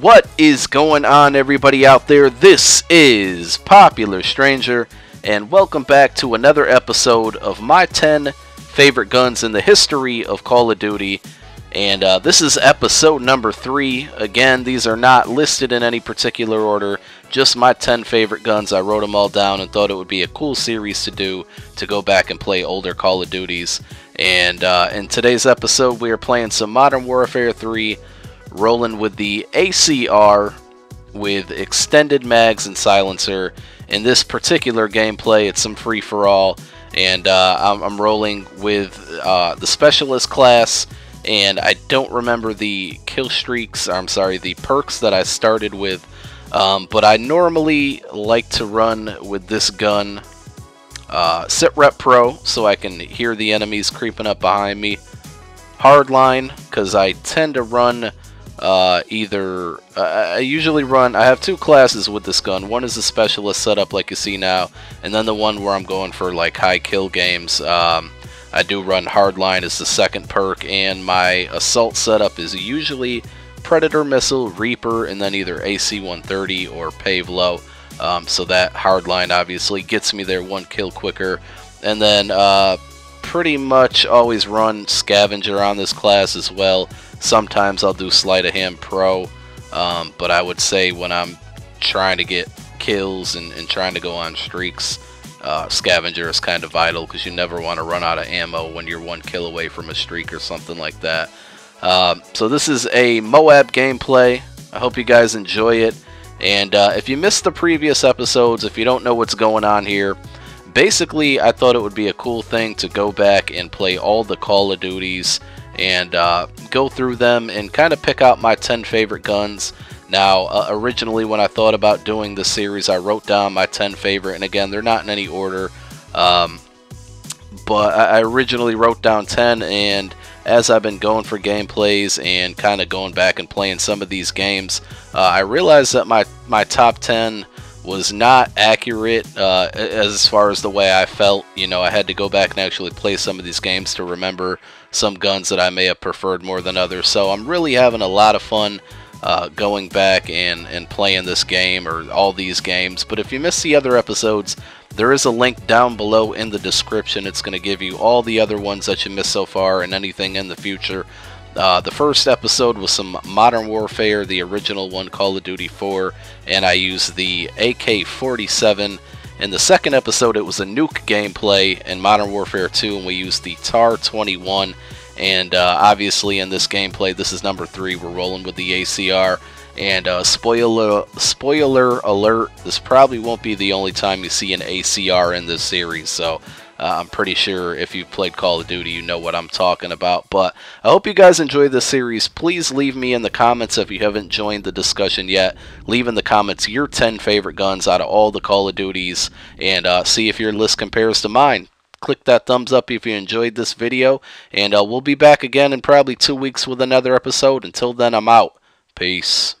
What is going on, everybody out there? This is Popular Stranger, and welcome back to another episode of my 10 favorite guns in the history of Call of Duty. And uh, this is episode number 3. Again, these are not listed in any particular order, just my 10 favorite guns. I wrote them all down and thought it would be a cool series to do to go back and play older Call of Duties. And uh, in today's episode, we are playing some Modern Warfare 3 rolling with the ACR with extended mags and silencer. In this particular gameplay, it's some free for all, and uh, I'm, I'm, rolling with uh, the specialist class. And I don't remember the kill streaks. I'm sorry, the perks that I started with. Um, but I normally like to run with this gun uh, Sit Rep Pro so I can hear the enemies creeping up behind me. Hardline because I tend to run uh, either uh, I usually run I have two classes with this gun. One is the specialist setup like you see now and then the one where I'm going for like high kill games. Um, I do run hardline as the second perk and my assault setup is usually predator missile reaper and then either AC-130 or pave low um, so that hardline obviously gets me there one kill quicker. And then uh, pretty much always run scavenger on this class as well Sometimes I'll do sleight of hand pro, um, but I would say when I'm trying to get kills and, and trying to go on streaks, uh, scavenger is kind of vital because you never want to run out of ammo when you're one kill away from a streak or something like that. Um, so this is a MOAB gameplay. I hope you guys enjoy it. And uh, if you missed the previous episodes, if you don't know what's going on here, basically I thought it would be a cool thing to go back and play all the Call of Duties and uh, go through them and kind of pick out my 10 favorite guns. Now, uh, originally when I thought about doing this series, I wrote down my 10 favorite, and again, they're not in any order. Um, but I originally wrote down 10, and as I've been going for gameplays and kind of going back and playing some of these games, uh, I realized that my, my top 10 was not accurate uh, as far as the way I felt. You know, I had to go back and actually play some of these games to remember some guns that I may have preferred more than others. So I'm really having a lot of fun uh, going back and, and playing this game or all these games. But if you missed the other episodes, there is a link down below in the description. It's going to give you all the other ones that you missed so far and anything in the future. Uh, the first episode was some Modern Warfare, the original one, Call of Duty 4, and I used the AK-47. In the second episode, it was a nuke gameplay in Modern Warfare 2, and we used the TAR-21. And uh, obviously, in this gameplay, this is number three. We're rolling with the ACR. And uh, spoiler, spoiler alert: this probably won't be the only time you see an ACR in this series. So uh, I'm pretty sure if you've played Call of Duty, you know what I'm talking about. But I hope you guys enjoy this series. Please leave me in the comments if you haven't joined the discussion yet. Leave in the comments your 10 favorite guns out of all the Call of Duties and uh, see if your list compares to mine click that thumbs up if you enjoyed this video and uh, we'll be back again in probably two weeks with another episode until then i'm out peace